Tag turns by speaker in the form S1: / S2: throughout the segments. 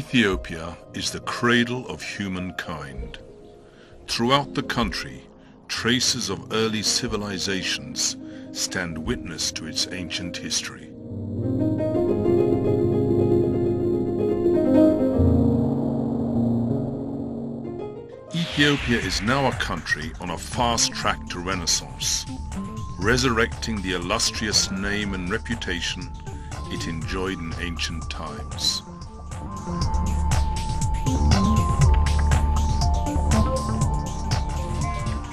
S1: Ethiopia is the cradle of humankind. Throughout the country, traces of early civilizations stand witness to its ancient history. Ethiopia is now a country on a fast track to renaissance, resurrecting the illustrious name and reputation it enjoyed in ancient times.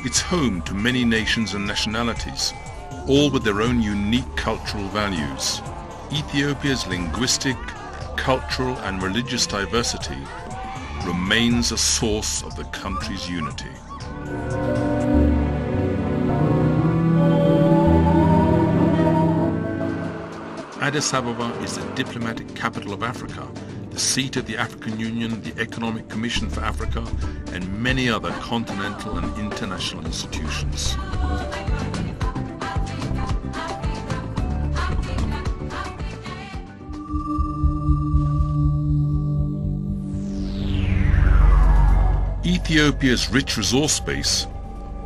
S1: It's home to many nations and nationalities, all with their own unique cultural values. Ethiopia's linguistic, cultural and religious diversity remains a source of the country's unity. Addis Ababa is the diplomatic capital of Africa, the seat of the African Union, the Economic Commission for Africa, and many other continental and international institutions. Ethiopia's rich resource base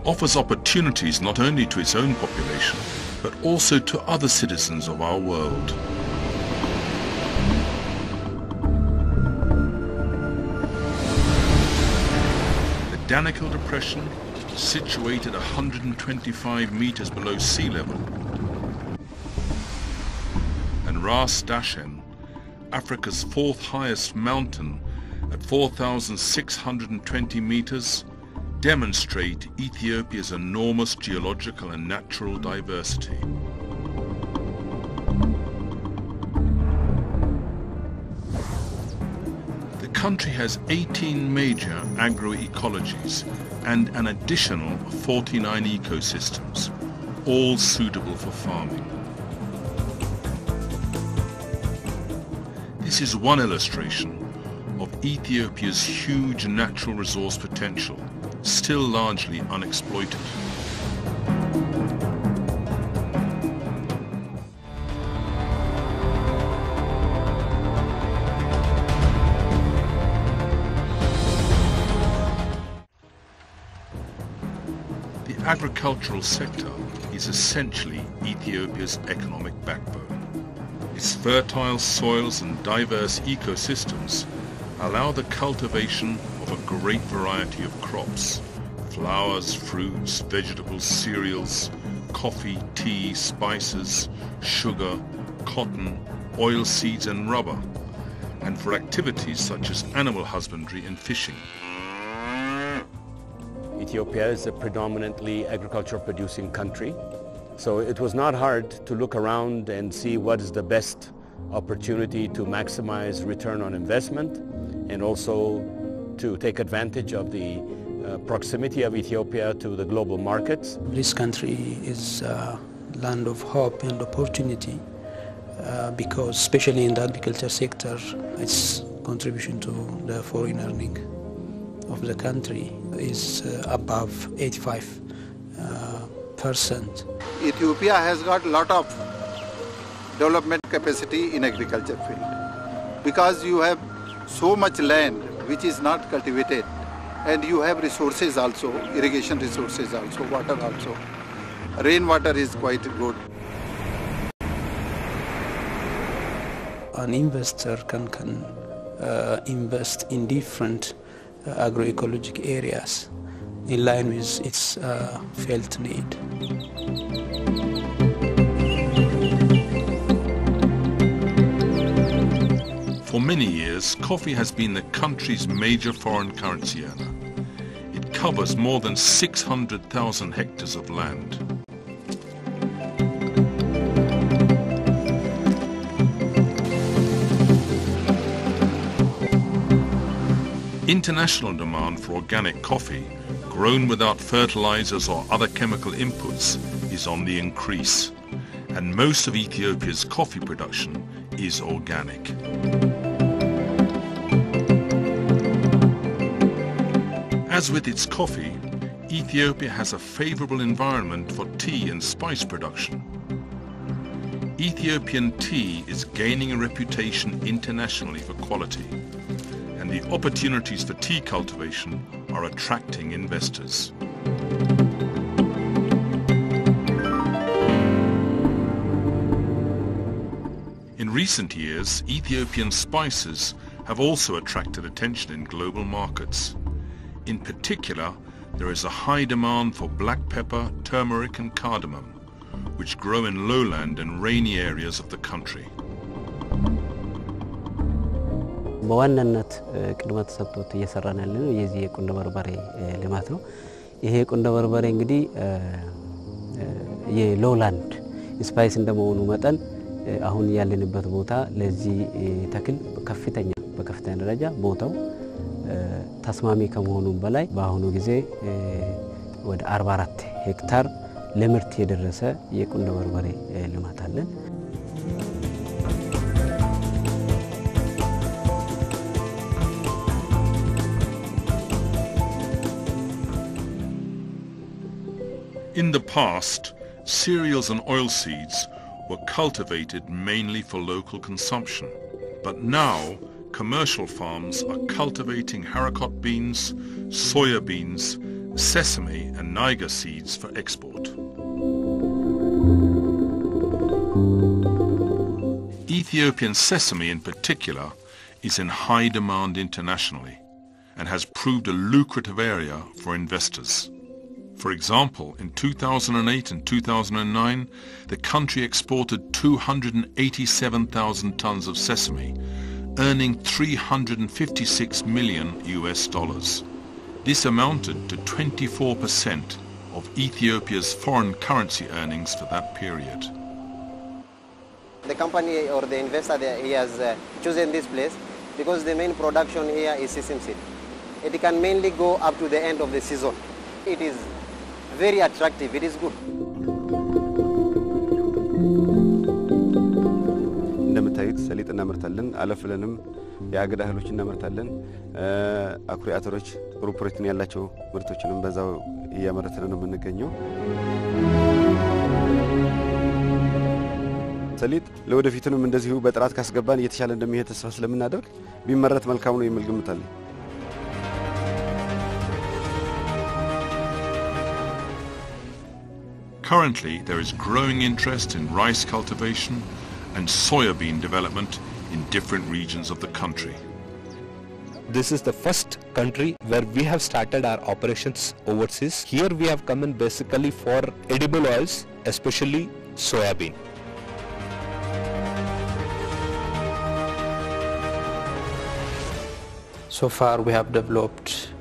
S1: offers opportunities not only to its own population, but also to other citizens of our world. Danakil Depression, situated 125 meters below sea level, and Ras Dashen, Africa's fourth highest mountain at 4,620 meters, demonstrate Ethiopia's enormous geological and natural diversity. Country has 18 major agroecologies and an additional 49 ecosystems, all suitable for farming. This is one illustration of Ethiopia's huge natural resource potential still largely unexploited. Agricultural sector is essentially Ethiopia's economic backbone. Its fertile soils and diverse ecosystems allow the cultivation of a great variety of crops. Flowers, fruits, vegetables, cereals, coffee, tea, spices, sugar, cotton, oil seeds and rubber, and for activities such as animal husbandry and fishing.
S2: Ethiopia is a predominantly agriculture producing country. So it was not hard to look around and see what is the best opportunity to maximize return on investment and also to take advantage of the uh, proximity of Ethiopia to the global markets.
S3: This country is a land of hope and opportunity uh, because especially in the agriculture sector, its contribution to the foreign earning of the country is uh, above 85 uh, percent.
S4: Ethiopia has got a lot of development capacity in agriculture field because you have so much land which is not cultivated and you have resources also, irrigation resources also, water also. Rainwater is quite good.
S3: An investor can, can uh, invest in different agroecologic areas in line with its uh, felt need.
S1: For many years, coffee has been the country's major foreign currency earner. It covers more than 600,000 hectares of land. International demand for organic coffee, grown without fertilizers or other chemical inputs, is on the increase. And most of Ethiopia's coffee production is organic. As with its coffee, Ethiopia has a favorable environment for tea and spice production. Ethiopian tea is gaining a reputation internationally for quality. The opportunities for tea cultivation are attracting investors. In recent years, Ethiopian spices have also attracted attention in global markets. In particular, there is a high demand for black pepper, turmeric and cardamom, which grow in lowland and rainy areas of the country.
S5: በዋናነት ቅድመ ተሰጥቶት እየሰራን ያለ ነው የዚህ የቁንደ በርበሬ ልማት ነው። ይሄ የቁንደ በርበሬ እንግዲህ የሎውላንድ ስፓይስ እንደመሆኑ መጠን አሁን ያለንበት ቦታ ለዚህ ተክል ከፍተኛ በከፍተኛ ደረጃ ቦታው ተስማሚ ከመሆኑም በላይ በአሁኑ ጊዜ ወደ 44 ሄክታር ለምርት የደረሰ የቁንደ በርበሬ ልማት አለን።
S1: In the past, cereals and oilseeds were cultivated mainly for local consumption. But now, commercial farms are cultivating haricot beans, soya beans, sesame and niger seeds for export. Ethiopian sesame in particular is in high demand internationally and has proved a lucrative area for investors. For example, in 2008 and 2009, the country exported 287,000 tons of sesame, earning 356 million US dollars. This amounted to 24% of Ethiopia's foreign currency earnings for that period.
S6: The company or the investor he has uh, chosen this place because the main production here is sesame seed. It can mainly go up to the end of the season. It is very attractive. It is good.
S7: እንደምታዩት ሰሊጥ እናመርታለን። አለፍ ብለንም የአገዳ እህሎች እናመርታለን። አኩሪ አተሮች ጥሩ ፕሮቲን ያላቸው ምርቶችንም በዛው እያመረትን ነው የምንገኘው። ሰሊጥ ለወደፊቱንም እንደዚሁ በጥራት ካስገባን እየተሻለ እንደሚሄድ ተስፋ ስለምናደርግ ቢመረት መልካም ነው የሚል ግምት አለኝ።
S1: Currently, there is growing interest in rice cultivation and soybean development in different regions of the country.
S8: This is the first country where we have started our operations overseas. Here we have come in basically for edible oils, especially soya bean.
S3: So far we have developed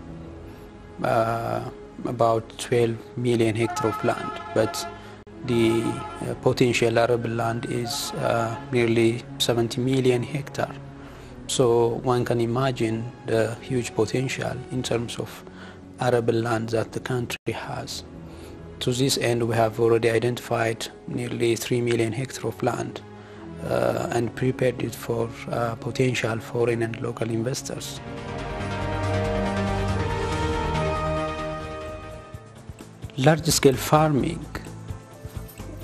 S3: uh, about 12 million hectare of land, but the uh, potential arable land is uh, nearly 70 million hectare. So one can imagine the huge potential in terms of arable land that the country has. To this end, we have already identified nearly 3 million hectare of land uh, and prepared it for uh, potential foreign and local investors. Large-scale farming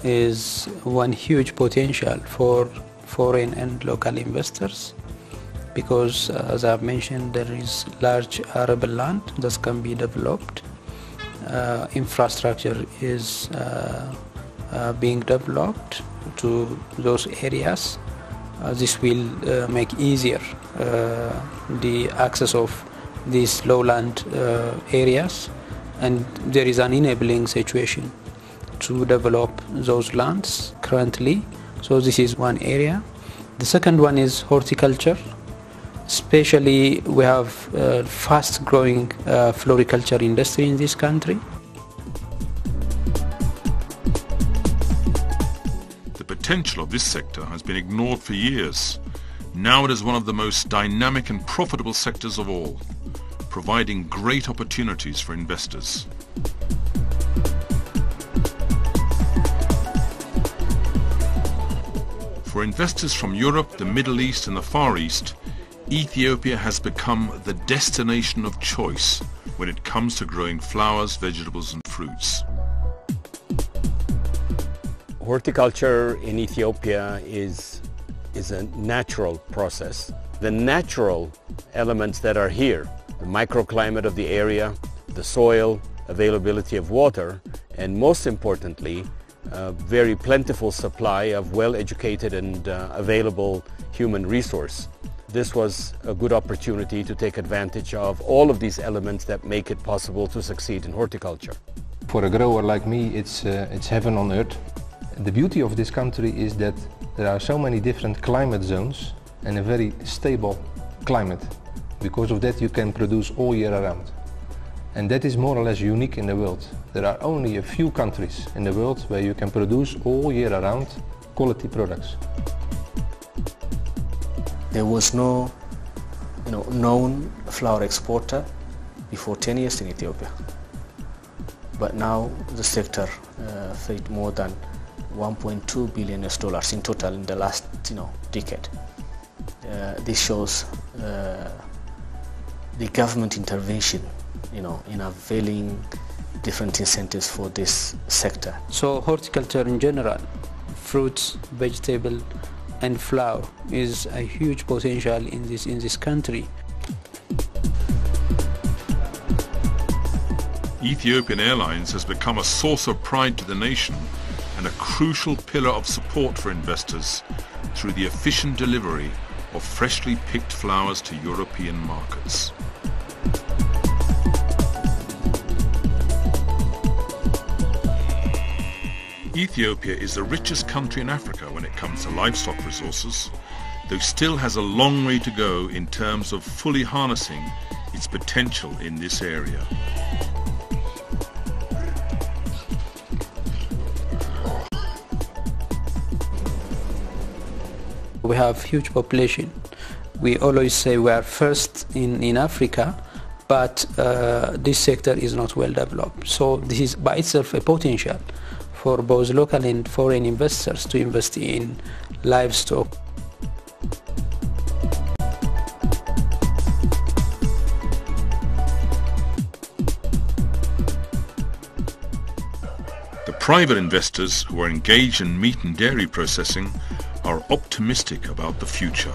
S3: is one huge potential for foreign and local investors because uh, as I've mentioned there is large arable land that can be developed. Uh, infrastructure is uh, uh being developed to those areas. Uh, this will uh, make easier the access of these lowland areas and there is an enabling situation to develop those lands currently. So this is one area. The second one is horticulture. Especially we have a fast growing uh, floriculture industry in this country.
S1: The potential of this sector has been ignored for years. Now it is one of the most dynamic and profitable sectors of all, providing great opportunities for investors. For investors from Europe, the Middle East and the Far East, Ethiopia has become the destination of choice when it comes to growing flowers, vegetables and fruits.
S2: Horticulture in Ethiopia is, is a natural process the natural elements that are here, the microclimate of the area, the soil, availability of water, and most importantly, a very plentiful supply of well-educated and uh, available human resource. This was a good opportunity to take advantage of all of these elements that make it possible to succeed in horticulture.
S9: For a grower like me, it's, uh, it's heaven on earth. The beauty of this country is that there are so many different climate zones and a very stable climate. Because of that you can produce all year around. And that is more or less unique in the world. There are only a few countries in the world where you can produce all year around quality products.
S10: There was no you know, known flower exporter before 10 years in Ethiopia. But now the sector uh, paid more than 1.2 billion US dollars in total in the last you know, decade. Uh, this shows uh, the government intervention you know, in availing different incentives for this sector.
S3: So horticulture in general, fruits, vegetable, and flower is a huge potential in this in this country.
S1: Ethiopian Airlines has become a source of pride to the nation and a crucial pillar of support for investors through the efficient delivery of freshly picked flowers to European markets. Ethiopia is the richest country in Africa when it comes to livestock resources, though still has a long way to go in terms of fully harnessing its potential in this area.
S3: We have huge population. We always say we are first in, in Africa, but uh, this sector is not well developed. So this is by itself a potential for both local and foreign investors to invest in livestock.
S1: The private investors who are engaged in meat and dairy processing are optimistic about the future.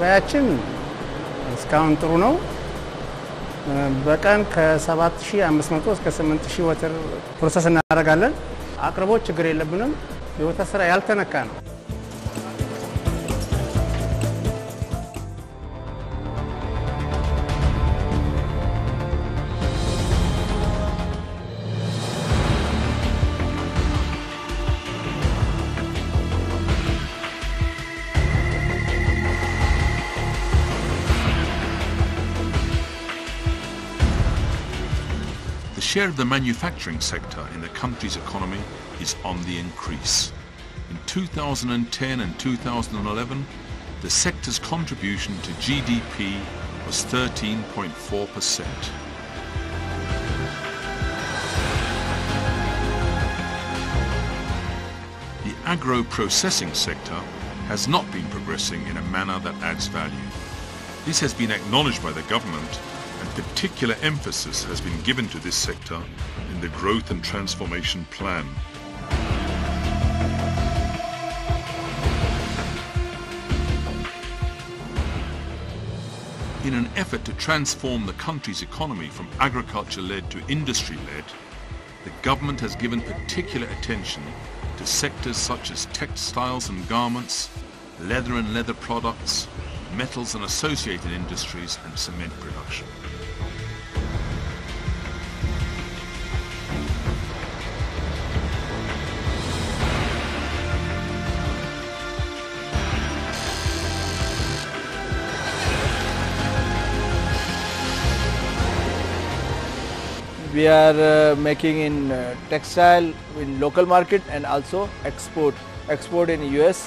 S11: ገበያችን እስካሁን ጥሩ ነው። በቀን ከ7500 እስከ 8000 ወተር ፕሮሰስ እናደርጋለን። አቅርቦት ችግር የለብንም። የወተት ስራ ያልተነካ ነው።
S1: share of the manufacturing sector in the country's economy is on the increase. In 2010 and 2011, the sector's contribution to GDP was 13.4%. The agro-processing sector has not been progressing in a manner that adds value. This has been acknowledged by the government particular emphasis has been given to this sector in the Growth and Transformation Plan. In an effort to transform the country's economy from agriculture-led to industry-led, the government has given particular attention to sectors such as textiles and garments, leather and leather products, metals and associated industries and cement production.
S12: We are uh, making in uh, textile in local market and also export export in US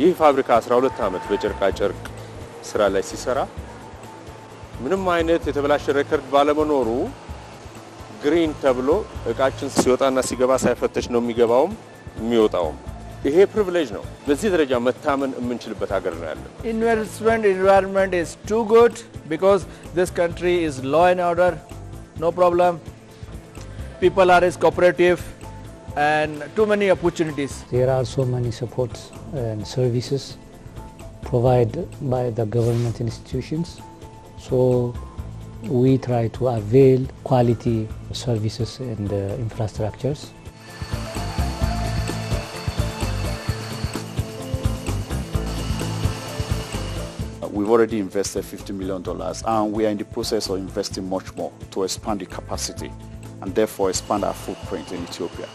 S8: ይህ ፋብሪካ 12 ዓመት በጨርቃ ጨርቅ ስራ ላይ ሲሰራ ምንም አይነት የተበላሸ ሬከርድ ባለመኖሩ ግሪን ተብሎ እቃችን ሲወጣና ሲገባ ሳይፈተሽ ነው የሚገባውም የሚወጣውም። ይሄ ፕሪቪሌጅ ነው። በዚህ ደረጃ መታመን የምንችልበት ሀገር ነው ያለን።
S12: Investment environment is too good because this country is law and order, no problem. People are is cooperative and too many opportunities.
S13: There are so many supports and services provided by the government institutions. So we try to avail quality services and uh, infrastructures.
S14: We've already invested $50 million and we are in the process of investing much more to expand the capacity and therefore expand our footprint in Ethiopia.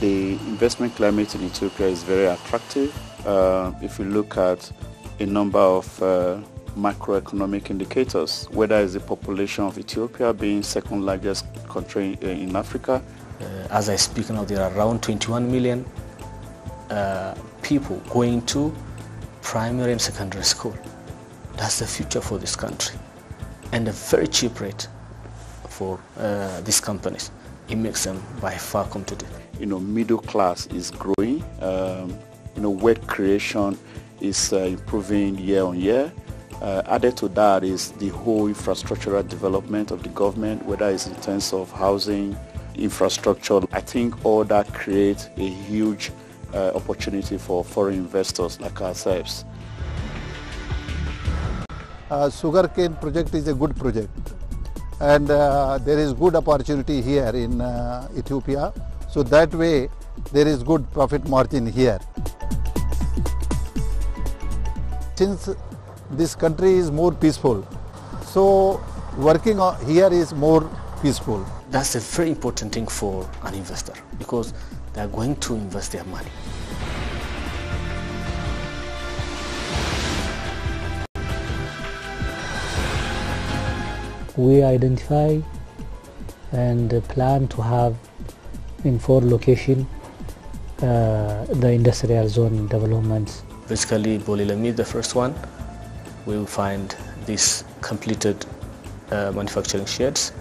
S14: The investment climate in Ethiopia is very attractive. Uh, if you look at a number of uh, macroeconomic indicators, whether it's the population of Ethiopia being second largest country in Africa.
S10: Uh, as I speak now, there are around 21 million uh, people going to primary and secondary school. That's the future for this country. And a very cheap rate for uh, these companies. It makes them by far competitive.
S14: You know, middle class is growing. Um, you know, wealth creation is uh, improving year on year. Uh, added to that is the whole infrastructural development of the government, whether it's in terms of housing, infrastructure. I think all that creates a huge uh, opportunity for foreign investors like ourselves.
S4: Uh, sugarcane project is a good project and uh, there is good opportunity here in uh, Ethiopia. So that way there is good profit margin here. Since this country is more peaceful, so working here is more peaceful.
S10: That's a very important thing for an investor because they are going to invest their money.
S13: We identify and plan to have in four locations uh, the industrial zone developments.
S10: Basically, Bole Lemi, the first one, we will find these completed uh, manufacturing sheds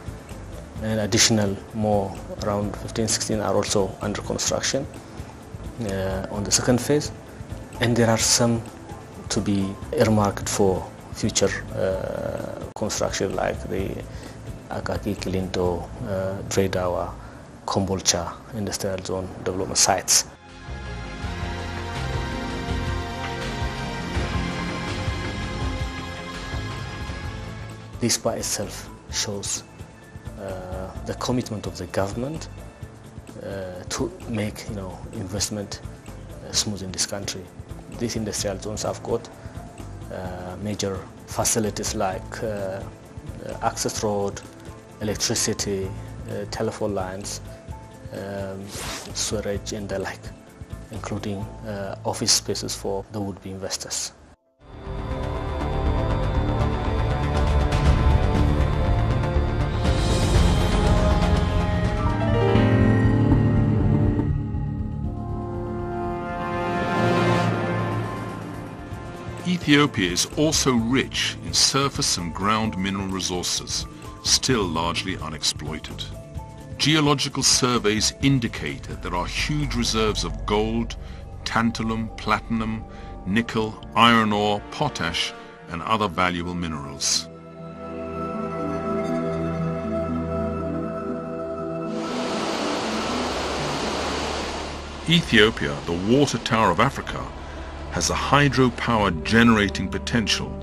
S10: and additional more around 15 16 are also under construction uh, on the second phase and there are some to be earmarked for future uh, construction like the Akaki, Kilinto, uh, Dire Dawa, Kombolcha industrial zone development sites. This by itself shows uh, the commitment of the government uh, to make you know investment uh, smooth in this country. These industrial zones have got major facilities like access road, electricity, telephone lines, um, storage and the like, including office spaces for the would-be investors.
S1: Ethiopia is also rich in surface and ground mineral resources, still largely unexploited. Geological surveys indicate that there are huge reserves of gold, tantalum, platinum, nickel, iron ore, potash and other valuable minerals. Ethiopia, the water tower of Africa, has a hydropower generating potential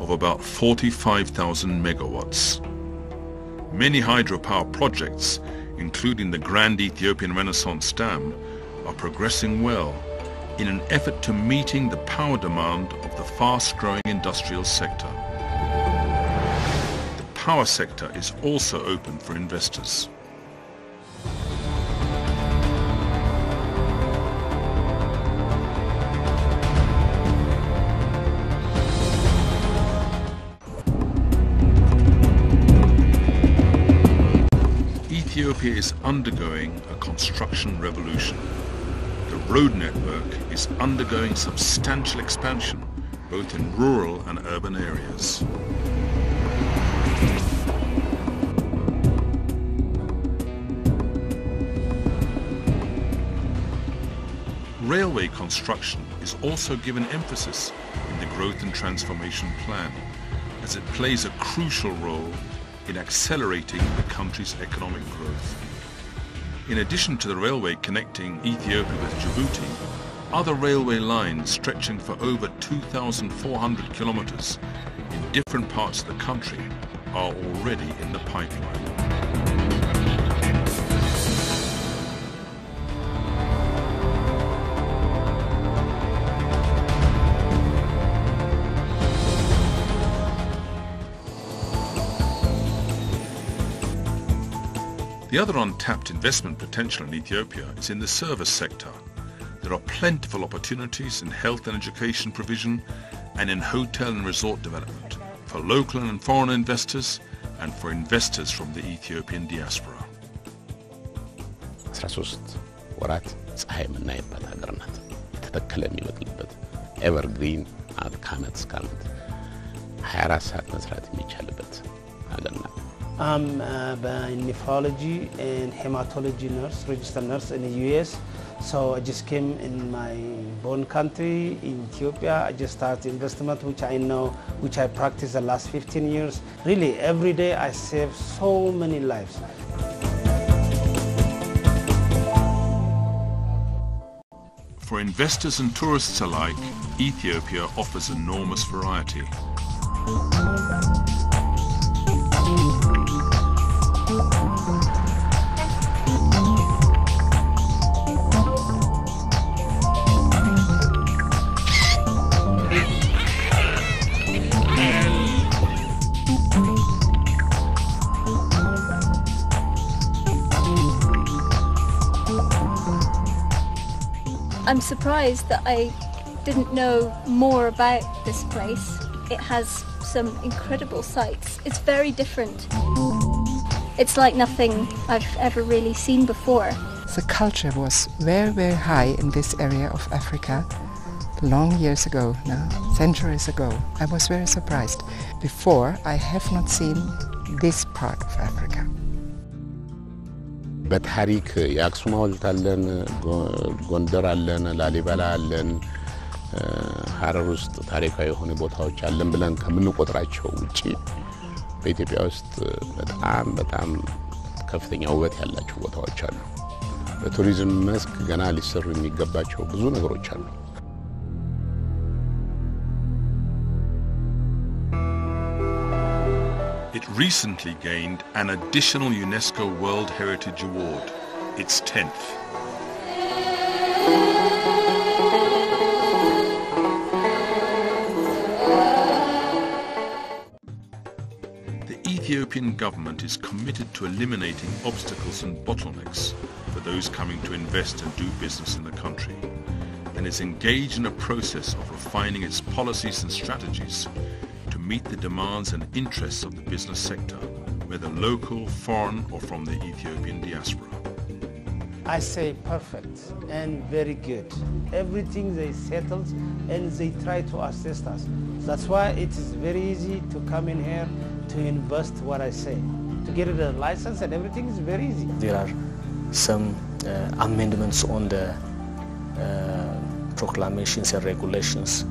S1: of about 45,000 megawatts. Many hydropower projects, including the Grand Ethiopian Renaissance Dam, are progressing well in an effort to meeting the power demand of the fast-growing industrial sector. The power sector is also open for investors. is undergoing a construction revolution. The road network is undergoing substantial expansion, both in rural and urban areas. Railway construction is also given emphasis in the Growth and Transformation Plan, as it plays a crucial role in accelerating the country's economic growth. In addition to the railway connecting Ethiopia with Djibouti, other railway lines stretching for over 2,400 kilometers in different parts of the country are already in the pipeline. The other untapped investment potential in Ethiopia is in the service sector. There are plentiful opportunities in health and education provision and in hotel and resort development for local and foreign investors and for investors from the Ethiopian diaspora.
S15: 13 ወራት ፀሐይ የምናይበት ሀገር ናት። የተተከለ የሚበቅልበት ኤቨርግሪን ከዓመት እስከ ዓመት 24 ሰዓት መስራት የሚቻልበት ሀገር ናት።
S16: I'm a nephrology and hematology nurse, registered nurse in the US. So I just came in my born country, in Ethiopia. I just started investment, which I know, which I practice the last 15 years. Really, every day I save so many lives.
S1: For investors and tourists alike, Ethiopia offers enormous variety.
S17: Surprised that I didn't know more about this place. It has some incredible sights. It's very different. It's like nothing I've ever really seen before.
S18: The culture was very, very high in this area of Africa long years ago now, centuries ago. I was very surprised. Before, I have not seen this part of Africa.
S15: በታሪክ የአክሱም ሐውልት አለን፣ ጎንደር አለን፣ ላሊበላ አለን፣ ሀረር ውስጥ ታሪካዊ የሆኑ ቦታዎች አለን ብለን ከምንቆጥራቸው ውጪ በኢትዮጵያ ውስጥ በጣም በጣም ከፍተኛ ውበት ያላቸው ቦታዎች አሉ። በቱሪዝም መስክ ገና ሊሰሩ የሚገባቸው ብዙ ነገሮች አሉ።
S1: It recently gained an additional UNESCO World Heritage Award, its 10th. The Ethiopian government is committed to eliminating obstacles and bottlenecks for those coming to invest and do business in the country and is engaged in a process of refining its policies and strategies meet the demands and interests of the business sector, whether local, foreign or from the Ethiopian diaspora.
S16: I say perfect and very good. Everything they settled and they try to assist us. That's why it is very easy to come in here to invest what I say. To get a license and everything is very easy.
S10: There are some uh, amendments on the uh, proclamations and regulations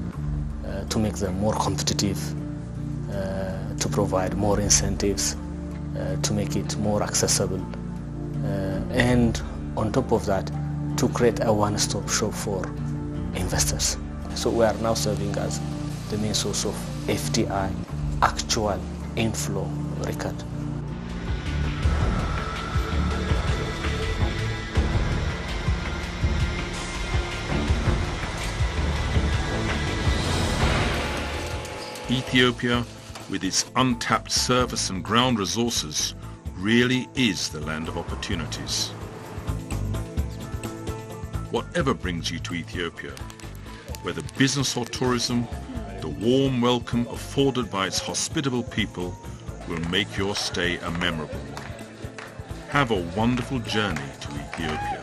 S10: uh, to make them more competitive, to provide more incentives, uh, to make it more accessible, uh, and on top of that, to create a one-stop shop for investors. So we are now serving as the main source of FDI, actual inflow record.
S1: Ethiopia, with its untapped surface and ground resources, really is the land of opportunities. Whatever brings you to Ethiopia, whether business or tourism, the warm welcome afforded by its hospitable people will make your stay a memorable one. Have a wonderful journey to Ethiopia.